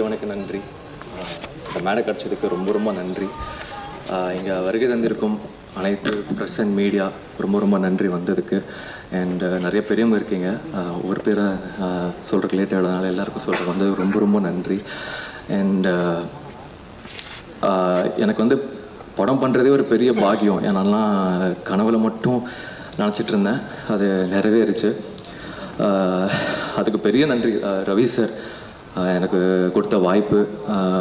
இறைவனுக்கு நன்றி. இந்த மேடை கிடச்சதுக்கு ரொம்ப ரொம்ப நன்றி. இங்கே வருகை தந்திருக்கும் அனைத்து ப்ரெஸ் அண்ட் மீடியா ரொம்ப ரொம்ப நன்றி வந்ததுக்கு. அண்ட் நிறைய பெரியவங்க இருக்கீங்க. ஒரு பேரை சொல்கிறதுக்கு லேட் ஆகிறதுனால எல்லாருக்கும் சொல்கிறேன் வந்து ரொம்ப ரொம்ப நன்றி. அண்ட் எனக்கு வந்து படம் பண்ணுறதே ஒரு பெரிய பாக்கியம். ஏன்னாலாம் கனவுல மட்டும் நினச்சிட்டு இருந்தேன். அது நிறைவேறிச்சு. அதுக்கு பெரிய நன்றி ரவி சார் எனக்கு கொடுத்த வாய்ப்பு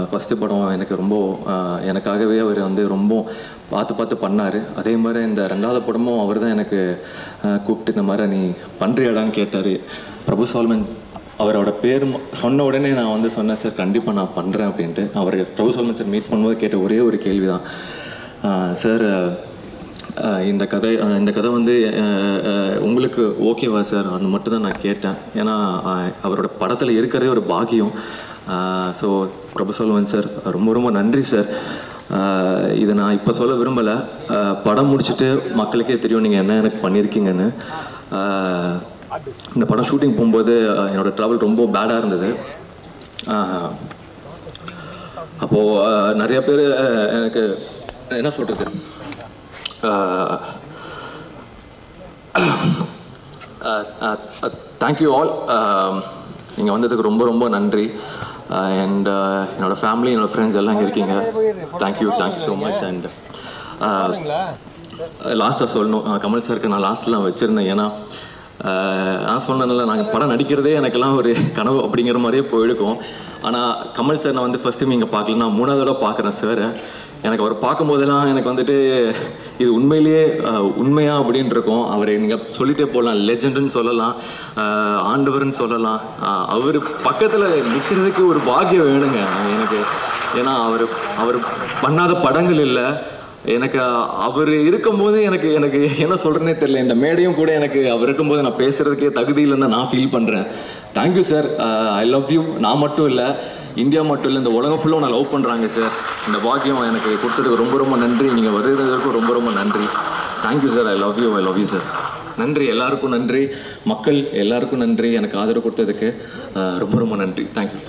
ஃபஸ்ட்டு படம் எனக்கு ரொம்ப எனக்காகவே அவர் வந்து ரொம்ப பார்த்து பார்த்து பண்ணார். அதே மாதிரி இந்த ரெண்டாவது படமும் அவர் தான் எனக்கு கூப்பிட்டு இந்த மாதிரி நீ பண்ணுறியாடான்னு கேட்டார். பிரபு சால்மன் அவரோட பேர் சொன்ன உடனே நான் வந்து சொன்னேன் சார் கண்டிப்பாக நான் பண்ணுறேன் அப்படின்ட்டு. அவர் பிரபு சால்மன் சார் மீட் பண்ணும்போது கேட்ட ஒரே ஒரு கேள்வி தான் சார் இந்த கதை இந்த கதை வந்து உங்களுக்கு ஓகேவா சார் அது மட்டும் தான் நான் கேட்டேன். ஏன்னா அவரோட படத்தில் இருக்கிறதே ஒரு பாக்கியம். ஸோ பிரபுசல்வன் சார் ரொம்ப ரொம்ப நன்றி சார் இதை நான் இப்போ சொல்ல விரும்பலை. படம் முடிச்சுட்டு மக்களுக்கே தெரியும் நீங்கள் என்ன எனக்கு பண்ணியிருக்கீங்கன்னு இந்த படம் ஷூட்டிங் போகும்போது என்னோடய என்னோட ட்ராவல் ரொம்ப பேடாக இருந்தது. அப்போது நிறைய பேர் எனக்கு என்ன சொல்கிறது தேங்க்யூ ஆல் நீங்கள் வந்ததுக்கு ரொம்ப ரொம்ப நன்றி. அண்ட் என்னோட ஃபேமிலி என்னோட ஃப்ரெண்ட்ஸ் எல்லாம் இங்கே இருக்கீங்க. Thank you thank you so much and லாஸ்ட்டாக சொல்லணும். கமல் சாருக்கு நான் லாஸ்ட்லாம் வச்சுருந்தேன். ஏன்னா நான் சொன்னதில்ல நாங்கள் படம் நடிக்கிறதே எனக்கெல்லாம் ஒரு கனவு அப்படிங்கிற மாதிரியே போயிருக்கும். ஆனால் கமல் சார் நான் வந்து ஃபஸ்ட் டைம் இங்கே பார்க்கல நான் மூணாவது தடவை பார்க்குறேன் சார் எனக்கு அவர் பார்க்கும்போதெல்லாம் எனக்கு வந்துட்டு இது உண்மையிலேயே உண்மையா அப்படின்னு இருக்கும். அவரை நீங்கள் சொல்லிட்டே போகலாம் லெஜெண்டுன்னு சொல்லலாம் ஆண்டவர்னு சொல்லலாம். அவர் பக்கத்தில் நிற்கிறதுக்கு ஒரு பாக்கியம் வேணுங்க. எனக்கு ஏன்னா அவர் அவர் பண்ணாத படங்கள் இல்லை. எனக்கு அவர் இருக்கும்போது எனக்கு எனக்கு என்ன சொல்கிறேனே தெரியல. இந்த மேடையும் கூட எனக்கு அவர் இருக்கும்போது நான் பேசுகிறதுக்கே தகுதி இல்லைன்னு நான் ஃபீல் பண்ணுறேன் thank you sir I love you நான் மட்டும் இல்லை இந்தியா மட்டும் இல்லை இந்த உலகம் ஃபுல்லாக நான் லவ் பண்ணுறாங்க சார் இந்த பாக்கியம் எனக்கு கொடுத்ததுக்கு ரொம்ப ரொம்ப நன்றி. நீங்கள் வருகிறதற்கும் ரொம்ப ரொம்ப நன்றி. Thank you sir I love you I love you sir நன்றி. எல்லாருக்கும் நன்றி. மக்கள் எல்லாருக்கும் நன்றி. எனக்கு ஆதரவு கொடுத்ததுக்கு uh, ரொம்ப ரொம்ப நன்றி. தேங்க்யூ